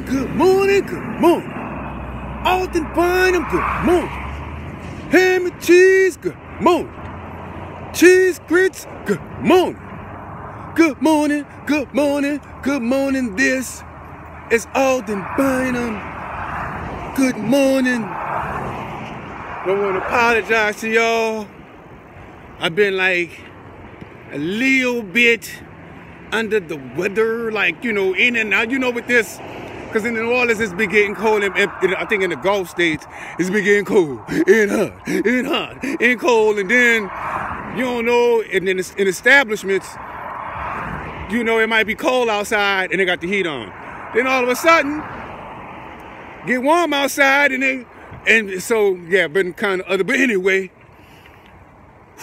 morning, good morning, good morning. Alden Bynum, good morning. Ham and cheese, good morning. Cheese grits, good morning. Good morning, good morning, good morning. This is Alden Bynum. Good morning. I want to apologize to y'all. I've been like a little bit under the weather, like, you know, in and out. You know, with this, because in New Orleans it's been getting cold, and, and I think in the Gulf states it's been getting cold, and hot, and hot, and cold, and then, you don't know, and then in establishments, you know, it might be cold outside, and they got the heat on. Then all of a sudden, get warm outside, and they, and so, yeah, been kind of other, but anyway,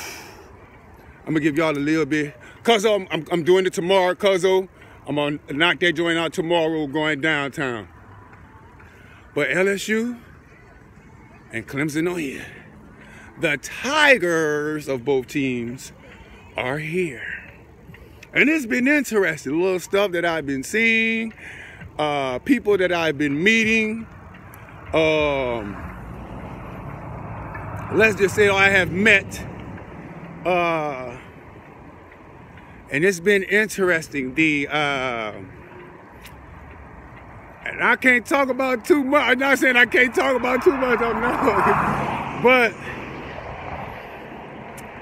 I'm gonna give y'all a little bit. Cuz I'm, I'm, I'm, doing it tomorrow, cuz I'm gonna knock that joint out tomorrow going downtown. But LSU and Clemson are here. The Tigers of both teams are here. And it's been interesting, little stuff that I've been seeing, uh, people that I've been meeting. Um, let's just say I have met uh, and it's been interesting. The uh, and I can't talk about too much. I'm not saying I can't talk about too much. I'm not, but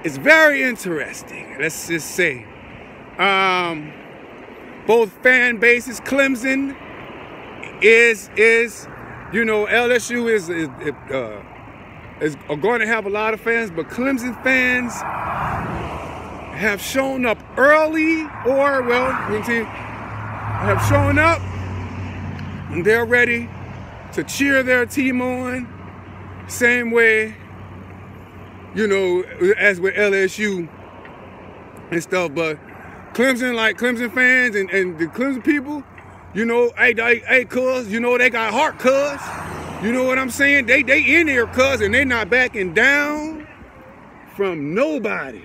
it's very interesting. Let's just say, um, both fan bases. Clemson is is you know LSU is is, uh, is going to have a lot of fans, but Clemson fans have shown up early or, well, you see, have shown up and they're ready to cheer their team on. Same way, you know, as with LSU and stuff. But Clemson, like Clemson fans and, and the Clemson people, you know, hey, hey, hey, cuz, you know, they got heart, cuz. You know what I'm saying? They they in there, cuz, and they not backing down from nobody.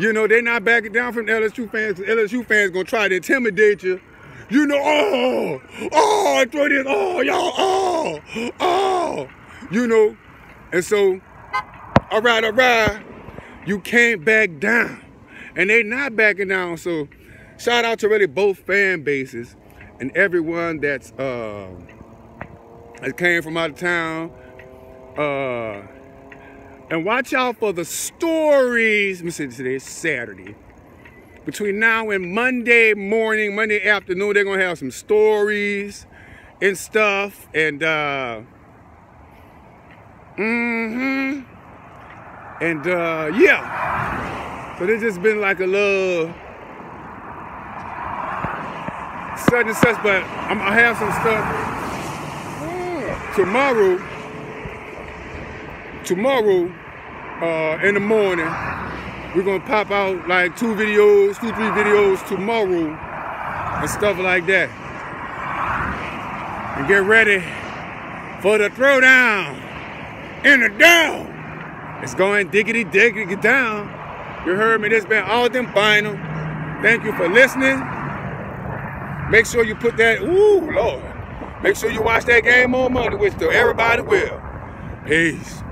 You know, they're not backing down from LSU fans. LSU fans gonna try to intimidate you. You know, oh, oh, I throw this, oh, y'all, oh, oh, you know. And so, all right, all right, you can't back down. And they not backing down. So, shout out to really both fan bases and everyone that's uh, that came from out of town. Uh, and watch out for the stories. Let me say today is Saturday. Between now and Monday morning, Monday afternoon, they're gonna have some stories and stuff. And uh mm-hmm. And uh yeah. So this just been like a little such and such, but I'm gonna have some stuff tomorrow tomorrow uh, in the morning, we're gonna pop out like two videos, two, three videos tomorrow and stuff like that. And get ready for the throwdown in the down. It's going diggity diggity down. You heard me, this been Alden Bynum. Thank you for listening. Make sure you put that, ooh, Lord. Make sure you watch that game on Monday, which everybody will. Peace.